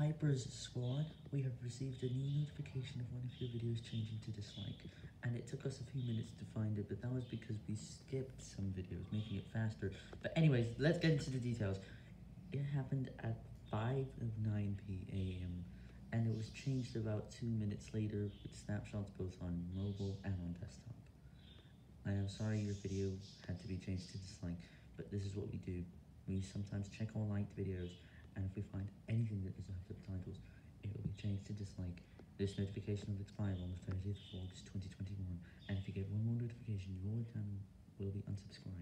Hyper's squad, we have received a new notification of one of your videos changing to dislike, and it took us a few minutes to find it, but that was because we skipped some videos, making it faster. But anyways, let's get into the details. It happened at 5 of 9 p.m., and it was changed about 2 minutes later with snapshots both on mobile and on desktop. I am sorry your video had to be changed to dislike, but this is what we do. We sometimes check all liked videos, and if we find anything that doesn't have subtitles, it will be changed to dislike. This notification will expire on the 30th of August 2021, and if you get one more notification, your channel will be unsubscribed.